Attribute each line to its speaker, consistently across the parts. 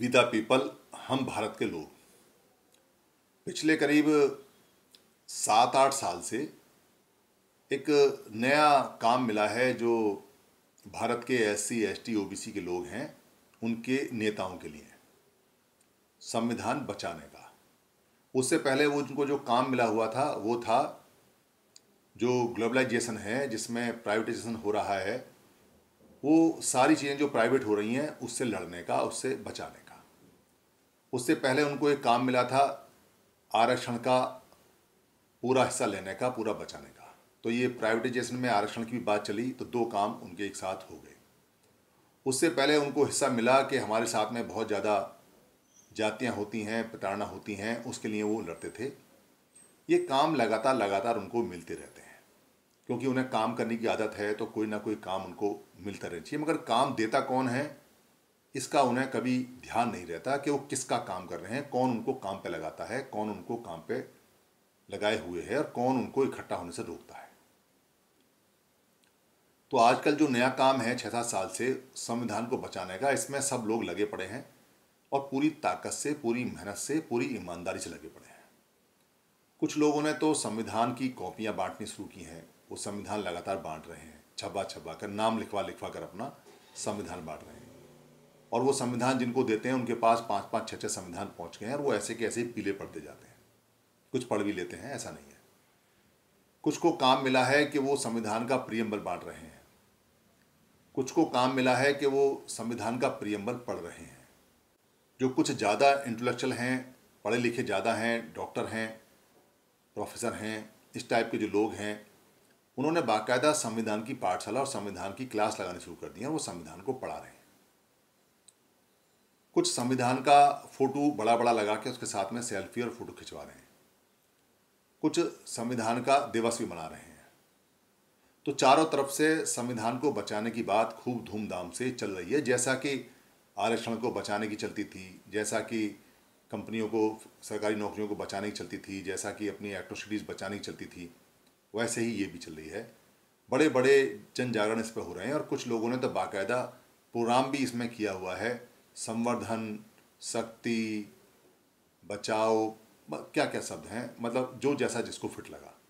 Speaker 1: विदा पीपल हम भारत के लोग। पिछले करीब सात आठ साल से एक नया काम मिला है जो भारत के S C S T O B C के लोग हैं, उनके नेताओं के लिए। संविधान बचाने का। उससे पहले वो उनको जो काम मिला हुआ था, वो था जो ग्लोबलाइजेशन है, जिसमें प्राइवेटाइजेशन हो रहा है, वो सारी चीज़ें जो प्राइवेट हो रही हैं, उससे लड़ने का, उससे बचाने का। उससे पहले उनको एक काम मिला था आरक्षण का पूरा हिस्सा लेने का, पूरा बचाने का। तो ये प्राइवेटाइजेशन में आरक्षण की भी बात चली तो दो काम उनके एक साथ हो गए। उससे पहले उनको हिस्सा मिला कि हमारे साथ में बहुत ज़्यादा जातियाँ होती हैं प्रताड़ना होती हैं, उसके लिए वो लड़ते थे। ये काम लगातार लगातार उनको मिलते रहते हैं। क्योंकि उन्हें काम करने की आदत है तो कोई ना कोई काम उनको मिलता रहना चाहिए। मगर काम देता कौन है? इसका उन्हें कभी ध्यान नहीं रहता कि वो किसका काम कर रहे हैं, कौन उनको काम पे लगाता है, कौन उनको काम पे लगाए हुए है और कौन उनको इकट्ठा होने से रोकता है। तो आजकल जो नया काम है छः सात साल से, संविधान को बचाने का, इसमें सब लोग लगे पड़े हैं और पूरी ताकत से, पूरी मेहनत से, पूरी ईमानदारी से लगे पड़े हैं। कुछ लोगों ने तो संविधान की कॉपियाँ बांटनी शुरू की हैं, वो संविधान लगातार बांट रहे हैं छपा छपा कर, नाम लिखवा लिखवा कर अपना संविधान बांट रहे हैं। और वो संविधान जिनको देते हैं, उनके पास पाँच पाँच छः छः संविधान पहुँच गए हैं और वो ऐसे के ऐसे ही पीले पड़ते जाते हैं। कुछ पढ़ भी लेते हैं, ऐसा नहीं है। कुछ को काम मिला है कि वो संविधान का प्रियम्बल बांट रहे हैं। कुछ को काम मिला है कि वो संविधान का प्रियम्बल पढ़ रहे हैं। जो कुछ ज़्यादा इंटेलेक्चुअल हैं, पढ़े लिखे ज़्यादा हैं डॉक्टर हैं प्रोफेसर हैं, इस टाइप के जो लोग हैं, उन्होंने बाकायदा संविधान की पाठशाला और संविधान की क्लास लगानी शुरू कर दी है वो संविधान को पढ़ा रहे हैं। कुछ संविधान का फ़ोटो बड़ा बड़ा लगा के उसके साथ में सेल्फी और फ़ोटो खिंचवा रहे हैं। कुछ संविधान का दिवस भी मना रहे हैं। तो चारों तरफ़ से संविधान को बचाने की बात खूब धूमधाम से चल रही है। जैसा कि आरक्षण को बचाने की चलती थी, जैसा कि कंपनियों को, सरकारी नौकरियों को बचाने की चलती थी, जैसा कि अपनी एट्रोसिटीज़ बचाने की चलती थी, वैसे ही ये भी चल रही है। बड़े बड़े जन जागरण इस पर हो रहे हैं और कुछ लोगों ने तो बाकायदा प्रोग्राम भी इसमें किया हुआ है। संवर्धन, शक्ति, बचाओ क्या क्या शब्द हैं? मतलब जो जैसा जिसको फिट लगा।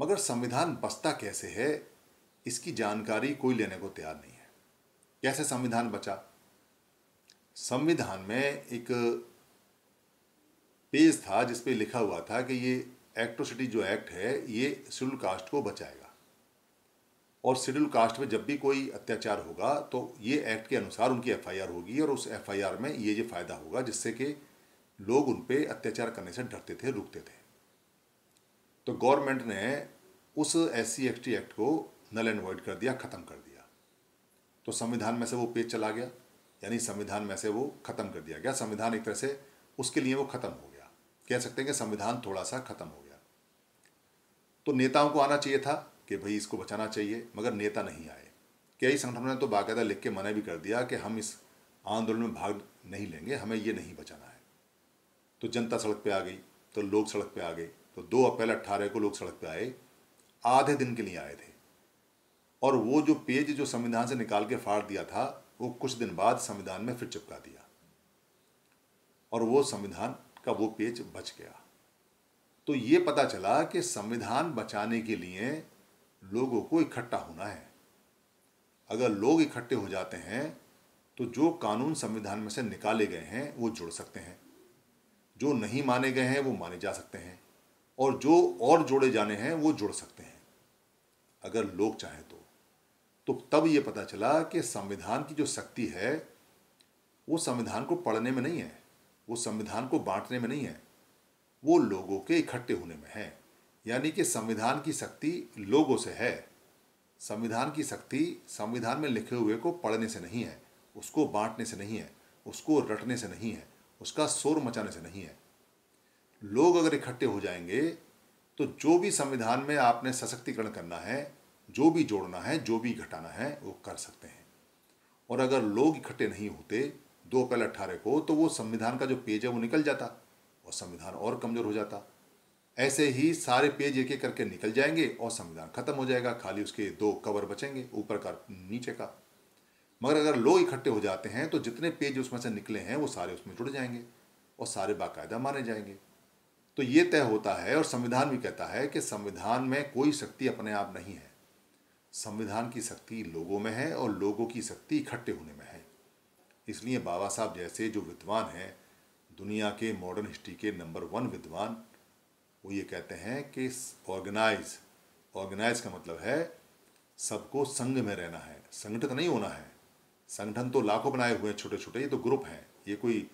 Speaker 1: मगर संविधान बसता कैसे है, इसकी जानकारी कोई लेने को तैयार नहीं है। कैसे संविधान बचा? संविधान में एक पेज था जिस पे लिखा हुआ था कि ये एक्ट्रोसिटी जो एक्ट है, ये शेड्यूल कास्ट को बचाएगा। और शेड्यूल कास्ट में जब भी कोई अत्याचार होगा तो ये एक्ट के अनुसार उनकी एफआईआर होगी और उस एफआईआर में ये जो फ़ायदा होगा, जिससे कि लोग उन पर अत्याचार करने से डरते थे, रुकते थे। तो गवर्नमेंट ने उस एस सी एक्ट को नल एंड वॉइड कर दिया, ख़त्म कर दिया। तो संविधान में से वो पेज चला गया, यानी संविधान में से वो ख़त्म कर दिया गया। संविधान एक तरह से उसके लिए वो ख़त्म हो गया। कह सकते हैं कि संविधान थोड़ा सा ख़त्म हो गया। तो नेताओं को आना चाहिए था कि भाई इसको बचाना चाहिए, मगर नेता नहीं आए। कई संगठनों ने तो बाकायदा लिख के मना भी कर दिया कि हम इस आंदोलन में भाग नहीं लेंगे, हमें ये नहीं बचाना है। तो जनता सड़क पे आ गई तो लोग सड़क पे आ गए तो दो अप्रैल अट्ठारह को लोग सड़क पे आए, आधे दिन के लिए आए थे। और वो जो पेज जो संविधान से निकाल के फाड़ दिया था, वो कुछ दिन बाद संविधान में फिर चिपका दिया। और वो संविधान का वो पेज बच गया। तो ये पता चला कि संविधान बचाने के लिए लोगों को इकट्ठा होना है। अगर लोग इकट्ठे हो जाते हैं तो जो कानून संविधान में से निकाले गए हैं, वो जुड़ सकते हैं। जो नहीं माने गए हैं, वो माने जा सकते हैं। और जो और जोड़े जाने हैं, वो जुड़ सकते हैं। अगर लोग चाहें तो। तो तब ये पता चला कि संविधान की जो शक्ति है, वो संविधान को पढ़ने में नहीं है। वो संविधान को बांटने में नहीं है। वो लोगों के इकट्ठे होने में है। यानी कि संविधान की शक्ति लोगों से है। संविधान की शक्ति संविधान में लिखे हुए को पढ़ने से नहीं है, उसको बांटने से नहीं है, उसको रटने से नहीं है, उसका शोर मचाने से नहीं है। लोग अगर इकट्ठे हो जाएँगे तो जो भी संविधान में आपने सशक्तिकरण करना है, जो भी जोड़ना है, जो भी घटाना है, वो कर सकते हैं। और अगर लोग इकट्ठे नहीं होते, दो अप्रैल अट्ठारह को तो वो संविधान का जो पेज है वो निकल जाता और संविधान और कमज़ोर हो जाता। ऐसे ही सारे पेज एक एक करके निकल जाएँगे और संविधान खत्म हो जाएगा। खाली उसके दो कवर बचेंगे, ऊपर का नीचे का। मगर अगर लोग इकट्ठे हो जाते हैं तो जितने पेज उसमें से निकले हैं, वो सारे उसमें जुड़ जाएँगे और सारे बाकायदा माने जाएँगे। तो ये तय होता है और संविधान भी कहता है कि संविधान में कोई शक्ति अपने आप नहीं है। संविधान की शक्ति लोगों में है और लोगों की शक्ति इकट्ठे होने में है। इसलिए बाबा साहब जैसे जो विद्वान हैं, दुनिया के मॉडर्न हिस्ट्री के नंबर वन विद्वान वो ये कहते हैं कि ऑर्गेनाइज ऑर्गेनाइज का मतलब है सबको संघ में रहना है, संगठित नहीं होना है। संगठन तो लाखों बनाए हुए हैं छोटे छोटे ये तो ग्रुप हैं, ये कोई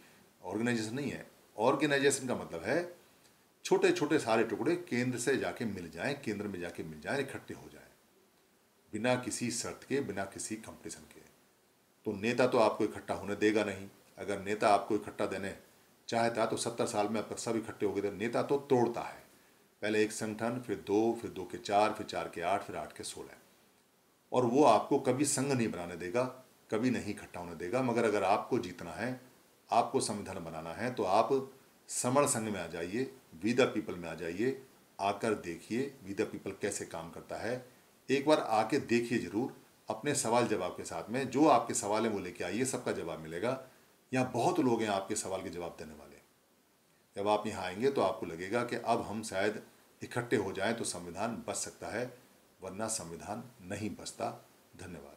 Speaker 1: ऑर्गेनाइजेशन नहीं है। ऑर्गेनाइजेशन का मतलब है छोटे छोटे सारे टुकड़े केंद्र से जाके मिल जाएँ, केंद्र में जाके मिल जाएँ, इकट्ठे हो जाएँ, बिना किसी शर्त के, बिना किसी कंपटीशन के। तो नेता तो आपको इकट्ठा होने देगा नहीं। अगर नेता आपको इकट्ठा देने चाहता तो सत्तर साल में अब तक सब इकट्ठे हो गए थे नेता तो तोड़ता है। पहले एक संगठन, फिर दो फिर दो के चार, फिर चार के आठ, फिर आठ के सोलह। और वो आपको कभी संघ नहीं बनाने देगा, कभी नहीं इकट्ठा होने देगा, मगर अगर आपको जीतना है, आपको संविधान बनाना है तो आप समण संघ में आ जाइए वी द पीपल में आ जाइए, आकर देखिए वी द पीपल कैसे काम करता है। एक बार आके देखिए ज़रूर, अपने सवाल जवाब के साथ में, जो आपके सवाल हैं वो लेके आइए, सबका जवाब मिलेगा। यहाँ बहुत लोग हैं आपके सवाल के जवाब देने वाले। जब आप यहाँ आएँगे तो आपको लगेगा कि अब हम शायद इकट्ठे हो जाएँ तो संविधान बच सकता है, वरना संविधान नहीं बचता। धन्यवाद।